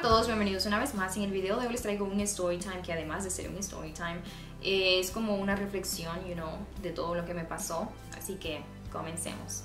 a todos, bienvenidos una vez más. En el video de hoy les traigo un story time que además de ser un story time es como una reflexión, you know, de todo lo que me pasó. Así que comencemos.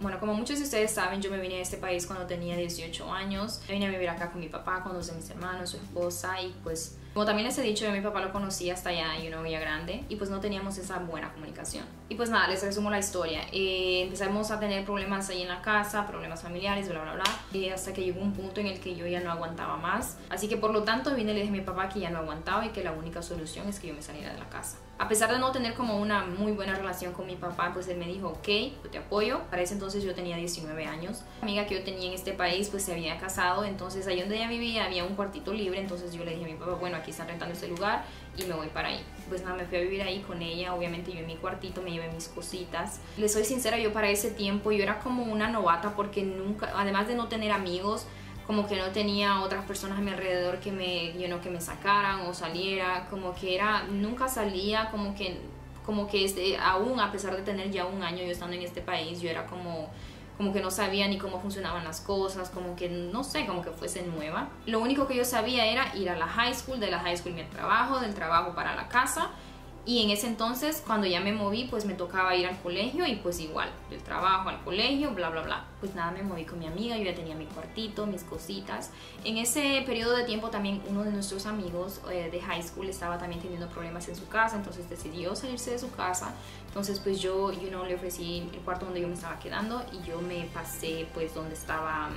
Bueno, como muchos de ustedes saben, yo me vine a este país cuando tenía 18 años. Vine a vivir acá con mi papá, con dos de mis hermanos, su esposa y pues como también les he dicho, yo mi papá lo conocí hasta ya, you know, ya grande y pues no teníamos esa buena comunicación. Y pues nada, les resumo la historia. Eh, empezamos a tener problemas ahí en la casa, problemas familiares, bla, bla, bla, y hasta que llegó un punto en el que yo ya no aguantaba más. Así que por lo tanto vine y le dije a mi papá que ya no aguantaba y que la única solución es que yo me saliera de la casa. A pesar de no tener como una muy buena relación con mi papá, pues él me dijo, ok, yo te apoyo. Para ese entonces yo tenía 19 años. La amiga que yo tenía en este país pues se había casado, entonces ahí donde ella vivía había un cuartito libre, entonces yo le dije a mi papá, bueno, aquí están rentando ese lugar y me voy para ahí. Pues nada, me fui a vivir ahí con ella, obviamente yo en mi cuartito me llevé mis cositas. Les soy sincera, yo para ese tiempo yo era como una novata porque nunca, además de no tener amigos, como que no tenía otras personas a mi alrededor que me, you know, que me sacaran o saliera, como que era, nunca salía, como que, como que este, aún a pesar de tener ya un año yo estando en este país, yo era como como que no sabía ni cómo funcionaban las cosas, como que no sé, como que fuese nueva. Lo único que yo sabía era ir a la high school, de la high school mi trabajo, del trabajo para la casa y en ese entonces, cuando ya me moví, pues me tocaba ir al colegio y pues igual, del trabajo al colegio, bla, bla, bla. Pues nada, me moví con mi amiga, yo ya tenía mi cuartito, mis cositas. En ese periodo de tiempo también uno de nuestros amigos eh, de high school estaba también teniendo problemas en su casa, entonces decidió salirse de su casa. Entonces pues yo, you know, le ofrecí el cuarto donde yo me estaba quedando y yo me pasé pues donde estaba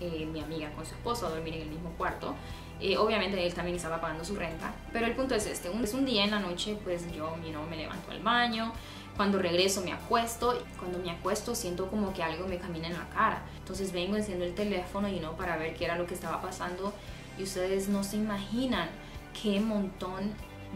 eh, mi amiga con su esposo a dormir en el mismo cuarto. Eh, obviamente él también estaba pagando su renta, pero el punto es este, un, es un día en la noche, pues yo you know, me levanto al baño, cuando regreso me acuesto, cuando me acuesto siento como que algo me camina en la cara, entonces vengo, enciendo el teléfono y no para ver qué era lo que estaba pasando y ustedes no se imaginan qué montón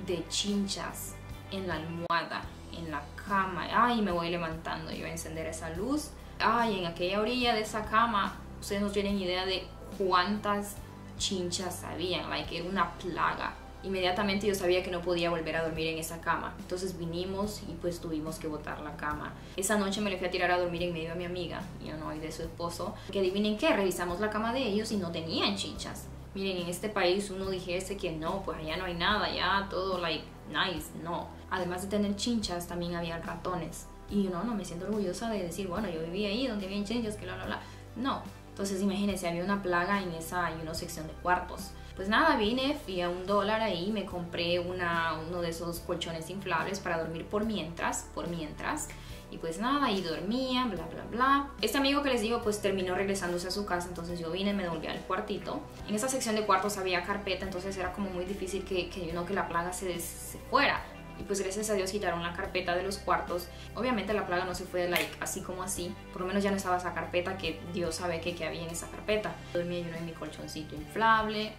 de chinchas en la almohada, en la cama, ay me voy levantando, yo a encender esa luz, ay en aquella orilla de esa cama, ustedes no tienen idea de cuántas chinchas sabían, like era una plaga. Inmediatamente yo sabía que no podía volver a dormir en esa cama. Entonces vinimos y pues tuvimos que botar la cama. Esa noche me le fui a tirar a dormir en medio de mi amiga, y no, y de su esposo. Que adivinen qué, revisamos la cama de ellos y no tenían chinchas. Miren, en este país uno dijese que no, pues allá no hay nada, ya todo like nice, no. Además de tener chinchas, también había ratones. Y no, no me siento orgullosa de decir, bueno, yo vivía ahí donde había chinchas, que bla, bla, bla. No, entonces imagínense, había una plaga en esa una sección de cuartos. Pues nada, vine, fui a un dólar ahí, me compré una, uno de esos colchones inflables para dormir por mientras, por mientras. Y pues nada, ahí dormía, bla, bla, bla. Este amigo que les digo, pues terminó regresándose a su casa, entonces yo vine, me volví al cuartito. En esa sección de cuartos había carpeta, entonces era como muy difícil que, que, que la plaga se, se fuera y pues gracias a Dios quitaron la carpeta de los cuartos. Obviamente la plaga no se fue like así como así, por lo menos ya no estaba esa carpeta que Dios sabe que había en esa carpeta. Dormía yo en mi colchoncito inflable,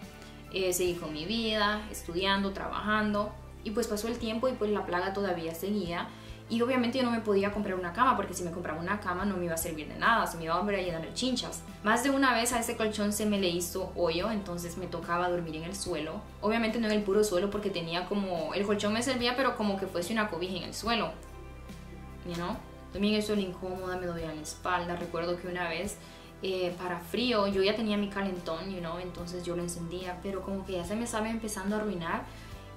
eh, seguí con mi vida, estudiando, trabajando y pues pasó el tiempo y pues la plaga todavía seguía y obviamente yo no me podía comprar una cama porque si me compraba una cama no me iba a servir de nada, se me iba a volver a llenar de chinchas. Más de una vez a ese colchón se me le hizo hoyo, entonces me tocaba dormir en el suelo. Obviamente no en el puro suelo porque tenía como... El colchón me servía pero como que fuese una cobija en el suelo. You know? También el suelo incómoda, me dolía la espalda. Recuerdo que una vez eh, para frío yo ya tenía mi calentón, you know, entonces yo lo encendía, pero como que ya se me estaba empezando a arruinar.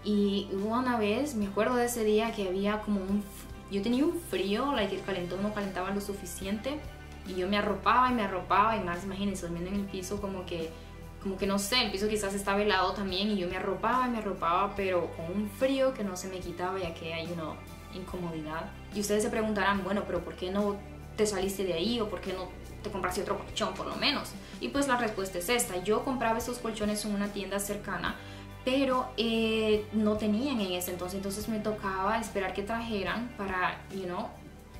Y hubo una vez, me acuerdo de ese día que había como un yo tenía un frío, like el calentón no calentaba lo suficiente y yo me arropaba y me arropaba y más, imagínense, durmiendo en el piso como que, como que no sé, el piso quizás estaba helado también y yo me arropaba y me arropaba, pero con un frío que no se me quitaba ya que hay una incomodidad. Y ustedes se preguntarán, bueno, pero ¿por qué no te saliste de ahí o por qué no te compraste otro colchón por lo menos? Y pues la respuesta es esta, yo compraba esos colchones en una tienda cercana pero eh, no tenían en ese entonces, entonces me tocaba esperar que trajeran para, you know,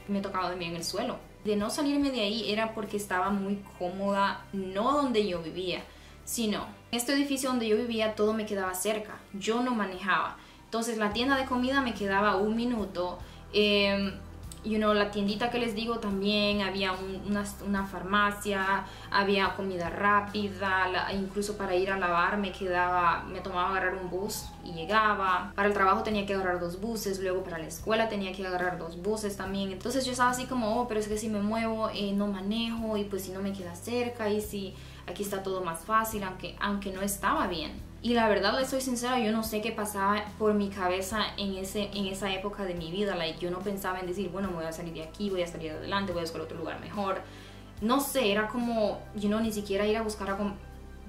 me tocaba dormir en el suelo. De no salirme de ahí era porque estaba muy cómoda, no donde yo vivía, sino este edificio donde yo vivía todo me quedaba cerca, yo no manejaba. Entonces la tienda de comida me quedaba un minuto, em, you know, la tiendita que les digo también, había una, una, farmacia, había comida rápida, incluso para ir a lavar me quedaba, me tomaba agarrar un bus y llegaba. Para el trabajo tenía que agarrar dos buses, luego para la escuela tenía que agarrar dos buses también. Entonces yo estaba así como, oh, pero es que si me muevo eh, no manejo y pues si no me queda cerca y si aquí está todo más fácil, aunque, aunque no estaba bien. Y la verdad, le soy sincera, yo no sé qué pasaba por mi cabeza en, ese, en esa época de mi vida. Like, yo no pensaba en decir, bueno, me voy a salir de aquí, voy a salir adelante, voy a buscar otro lugar mejor. No sé, era como, yo no ni siquiera ir a buscar, a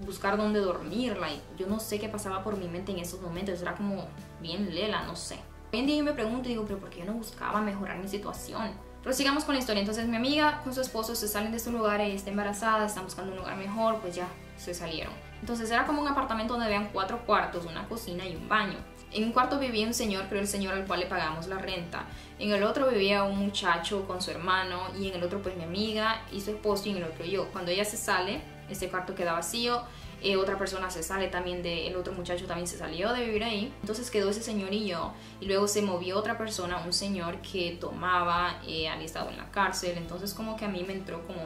buscar dónde dormir. Like, yo no sé qué pasaba por mi mente en esos momentos. Era como bien lela, no sé. Hoy en día yo me pregunto y digo, pero ¿por qué yo no buscaba mejorar mi situación? Pero sigamos con la historia. Entonces mi amiga con su esposo se salen de su lugar, ella está embarazada, están buscando un lugar mejor, pues ya se salieron. Entonces era como un apartamento donde habían cuatro cuartos, una cocina y un baño. En un cuarto vivía un señor, pero el señor al cual le pagamos la renta. En el otro vivía un muchacho con su hermano y en el otro pues mi amiga y su esposo y en el otro yo. Cuando ella se sale, este cuarto queda vacío. Eh, otra persona se sale también de, el otro muchacho también se salió de vivir ahí. Entonces quedó ese señor y yo. Y luego se movió otra persona, un señor que tomaba, eh, había estado en la cárcel. Entonces como que a mí me entró como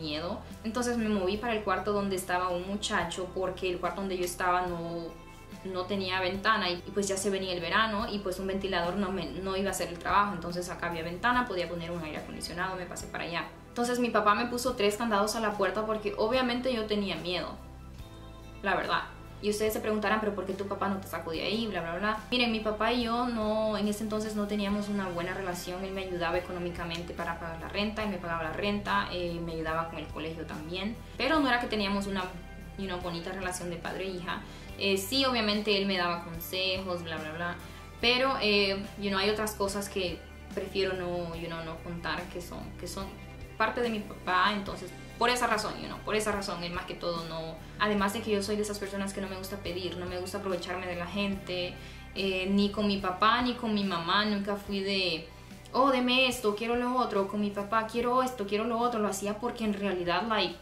miedo. Entonces me moví para el cuarto donde estaba un muchacho porque el cuarto donde yo estaba no, no tenía ventana y pues ya se venía el verano y pues un ventilador no, me, no iba a hacer el trabajo. Entonces acá había ventana, podía poner un aire acondicionado, me pasé para allá. Entonces mi papá me puso tres candados a la puerta porque obviamente yo tenía miedo. La verdad. Y ustedes se preguntarán, pero ¿por qué tu papá no te sacó de ahí? Bla, bla, bla. Miren, mi papá y yo no, en ese entonces no teníamos una buena relación. Él me ayudaba económicamente para pagar la renta, él me pagaba la renta, eh, me ayudaba con el colegio también. Pero no era que teníamos una una bonita relación de padre e hija. Eh, sí, obviamente él me daba consejos, bla, bla, bla. Pero, eh, you know, hay otras cosas que prefiero no, you know, no contar que son, que son parte de mi papá. Entonces, por esa razón, you know, por esa razón, él más que todo no... Además de que yo soy de esas personas que no me gusta pedir, no me gusta aprovecharme de la gente, eh, ni con mi papá, ni con mi mamá, nunca fui de, oh, deme esto, quiero lo otro, con mi papá, quiero esto, quiero lo otro, lo hacía porque en realidad, like,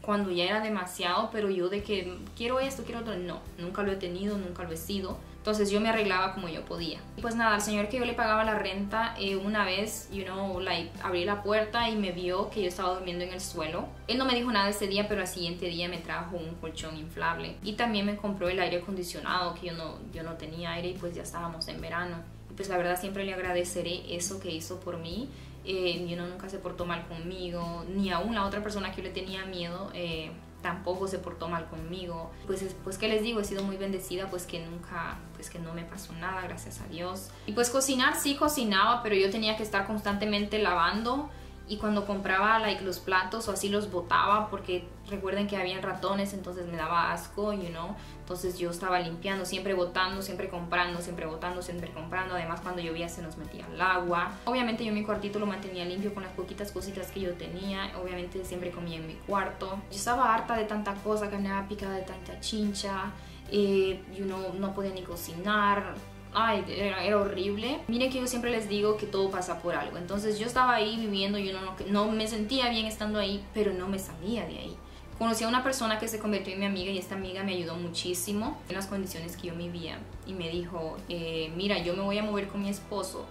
cuando ya era demasiado, pero yo de que quiero esto, quiero otro, no, nunca lo he tenido, nunca lo he sido. Entonces yo me arreglaba como yo podía. Y pues nada, al señor que yo le pagaba la renta, eh, una vez, you know, like, abrí la puerta y me vio que yo estaba durmiendo en el suelo. Él no me dijo nada ese día, pero al siguiente día me trajo un colchón inflable. Y también me compró el aire acondicionado, que yo no, yo no tenía aire y pues ya estábamos en verano. Y pues la verdad siempre le agradeceré eso que hizo por mí. Eh, y uno nunca se portó mal conmigo, ni aún la otra persona que yo le tenía miedo. Eh, tampoco se portó mal conmigo. Pues, pues que les digo, he sido muy bendecida, pues que nunca, pues que no me pasó nada, gracias a Dios. Y pues cocinar sí cocinaba, pero yo tenía que estar constantemente lavando y cuando compraba like, los platos o así los botaba porque recuerden que habían ratones entonces me daba asco you know. Entonces yo estaba limpiando siempre botando siempre comprando siempre botando siempre comprando. Además cuando llovía se nos metía el agua. Obviamente yo mi cuartito lo mantenía limpio con las poquitas cositas que yo tenía. Obviamente siempre comía en mi cuarto. Yo estaba harta de tanta cosa que me había picado de tanta chincha eh, you know, no podía ni cocinar ay, era, horrible. Miren que yo siempre les digo que todo pasa por algo. Entonces yo estaba ahí viviendo, yo no, no me sentía bien estando ahí, pero no me salía de ahí. Conocí a una persona que se convirtió en mi amiga y esta amiga me ayudó muchísimo en las condiciones que yo vivía y me dijo, eh, mira, yo me voy a mover con mi esposo,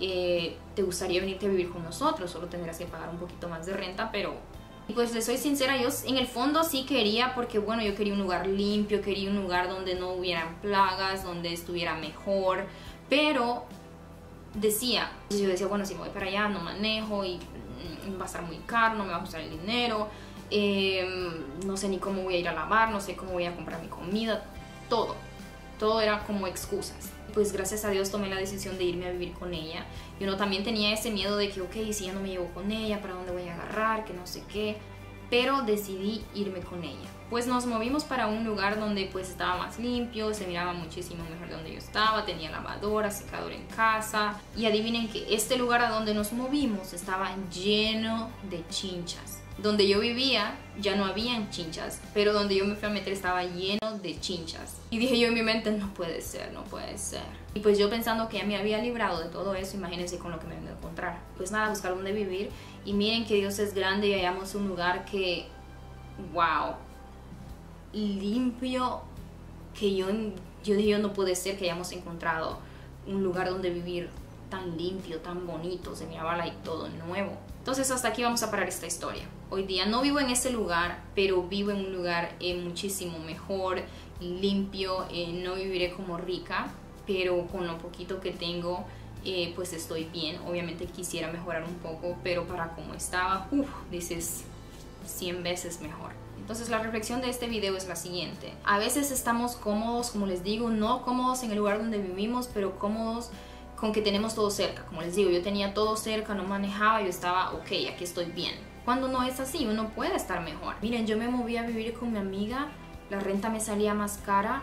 eh, ¿te gustaría venirte a vivir con nosotros? Solo tendrás que pagar un poquito más de renta, pero y pues les soy sincera, yo en el fondo sí quería, porque bueno, yo quería un lugar limpio, quería un lugar donde no hubieran plagas, donde estuviera mejor, pero decía, yo decía, bueno, si me voy para allá no manejo y mm, va a estar muy caro, no me va a costar el dinero, em, no sé ni cómo voy a ir a lavar, no sé cómo voy a comprar mi comida, todo, todo era como excusas pues gracias a Dios tomé la decisión de irme a vivir con ella. Y uno también tenía ese miedo de que, ok, si ya no me llevo con ella, ¿para dónde voy a agarrar? Que no sé qué. Pero decidí irme con ella. Pues nos movimos para un lugar donde pues estaba más limpio, se miraba muchísimo mejor de donde yo estaba, tenía lavadora, secador en casa. Y adivinen que este lugar a donde nos movimos estaba lleno de chinchas donde yo vivía ya no habían chinchas, pero donde yo me fui a meter estaba lleno de chinchas. Y dije yo en mi mente, no puede ser, no puede ser. Y pues yo pensando que ya me había librado de todo eso, imagínense con lo que me voy a encontrar. Pues nada, buscar dónde vivir. Y miren que Dios es grande y hallamos un lugar que, wow, limpio, que yo, yo dije, yo no puede ser que hayamos encontrado un lugar donde vivir tan limpio, tan bonito, se miraba like todo nuevo. Entonces hasta aquí vamos a parar esta historia. Hoy día no vivo en ese lugar, pero vivo en un lugar eh, muchísimo mejor, limpio, eh, no viviré como rica, pero con lo poquito que tengo, eh, pues estoy bien. Obviamente quisiera mejorar un poco, pero para como estaba, uff, dices 100 veces mejor. Entonces la reflexión de este video es la siguiente. A veces estamos cómodos, como les digo, no cómodos en el lugar donde vivimos, pero cómodos con que tenemos todo cerca. Como les digo, yo tenía todo cerca, no manejaba, yo estaba, ok, aquí estoy bien. Cuando no es así, uno puede estar mejor. Miren, yo me moví a vivir con mi amiga, la renta me salía más cara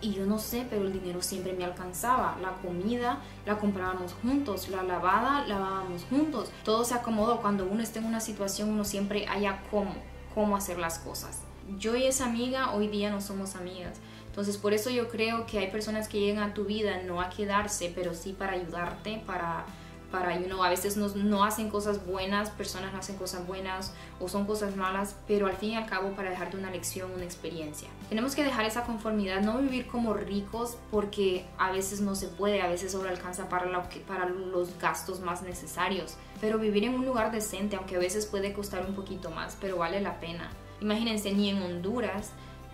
y yo no sé, pero el dinero siempre me alcanzaba. La comida la comprábamos juntos, la lavada lavábamos juntos. Todo se acomodó. Cuando uno está en una situación, uno siempre haya cómo, cómo hacer las cosas. Yo y esa amiga hoy día no somos amigas. Entonces, por eso yo creo que hay personas que llegan a tu vida no a quedarse, pero sí para ayudarte, para para, you know, a veces no, no, hacen cosas buenas, personas no hacen cosas buenas o son cosas malas, pero al fin y al cabo para dejarte una lección, una experiencia. Tenemos que dejar esa conformidad, no vivir como ricos porque a veces no se puede, a veces solo alcanza para, los gastos más necesarios, pero vivir en un lugar decente, aunque a veces puede costar un poquito más, pero vale la pena. Imagínense, ni en Honduras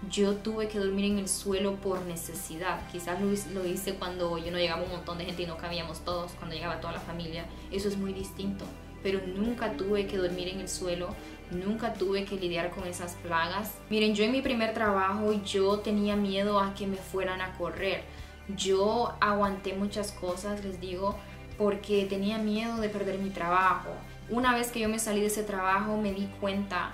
yo tuve que dormir en el suelo por necesidad. Quizás lo, hice cuando yo no llegaba un montón de gente y no cabíamos todos, cuando llegaba toda la familia. Eso es muy distinto. Pero nunca tuve que dormir en el suelo, nunca tuve que lidiar con esas plagas. Miren, yo en mi primer trabajo yo tenía miedo a que me fueran a correr. Yo aguanté muchas cosas, les digo, porque tenía miedo de perder mi trabajo. Una vez que yo me salí de ese trabajo me di cuenta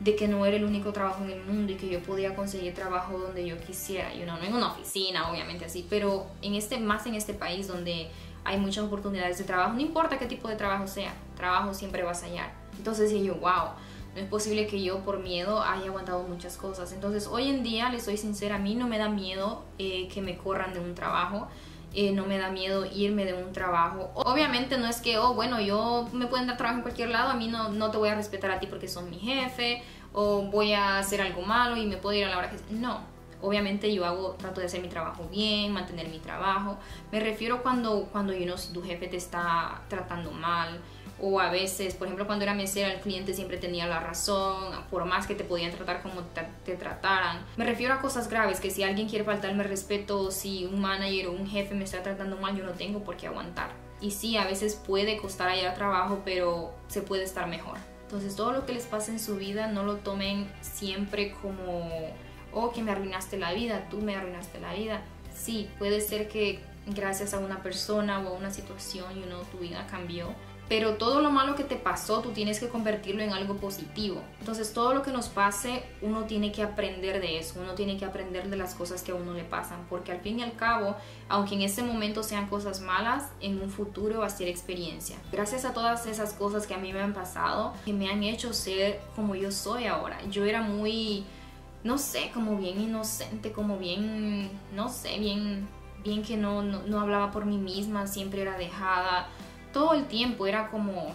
de que no era el único trabajo en el mundo y que yo podía conseguir trabajo donde yo quisiera, y no en una oficina, obviamente así, pero en este, más en este país donde hay muchas oportunidades de trabajo, no importa qué tipo de trabajo sea, trabajo siempre vas a hallar. Entonces dije yo, wow, no es posible que yo por miedo haya aguantado muchas cosas. Entonces hoy en día, les soy sincera, a mí no me da miedo eh, que me corran de un trabajo. Eh, no me da miedo irme de un trabajo. Obviamente no es que, oh, bueno, yo me pueden dar trabajo en cualquier lado, a mí no, no te voy a respetar a ti porque son mi jefe, o voy a hacer algo malo y me puedo ir a la hora que... No, obviamente yo hago, trato de hacer mi trabajo bien, mantener mi trabajo. Me refiero cuando, cuando you know, si tu jefe te está tratando mal, o a veces, por ejemplo, cuando era mesera, el cliente siempre tenía la razón, por más que te podían tratar como te, trataran. Me refiero a cosas graves, que si alguien quiere faltarme respeto, si un manager o un jefe me está tratando mal, yo no tengo por qué aguantar. Y sí, a veces puede costar allá trabajo, pero se puede estar mejor. Entonces, todo lo que les pasa en su vida, no lo tomen siempre como, oh, que me arruinaste la vida, tú me arruinaste la vida. Sí, puede ser que gracias a una persona o a una situación, you know, tu vida cambió pero todo lo malo que te pasó tú tienes que convertirlo en algo positivo. Entonces todo lo que nos pase uno tiene que aprender de eso, uno tiene que aprender de las cosas que a uno le pasan, porque al fin y al cabo, aunque en ese momento sean cosas malas, en un futuro va a ser experiencia. Gracias a todas esas cosas que a mí me han pasado, que me han hecho ser como yo soy ahora. Yo era muy, no sé, como bien inocente, como bien, no sé, bien, bien que no, no, no hablaba por mí misma, siempre era dejada todo el tiempo era como,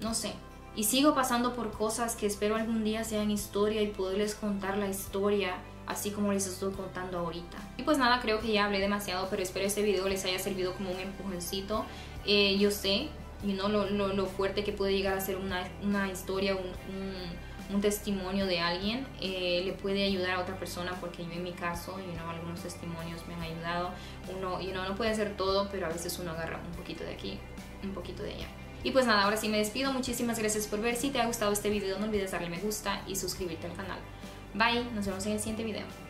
no sé. Y sigo pasando por cosas que espero algún día sean historia y poderles contar la historia así como les estoy contando ahorita. Y pues nada, creo que ya hablé demasiado, pero espero este video les haya servido como un empujoncito. Eh, yo sé, y no lo, lo, fuerte que puede llegar a ser una, una historia, un, un, testimonio de alguien, eh, le puede ayudar a otra persona, porque yo en mi caso, you know, algunos testimonios me han ayudado. Uno, you know, no puede ser todo, pero a veces uno agarra un poquito de aquí, un poquito de ella. Y pues nada, ahora sí me despido. Muchísimas gracias por ver. Si te ha gustado este video, no olvides darle me gusta y suscribirte al canal. Bye, nos vemos en el siguiente video.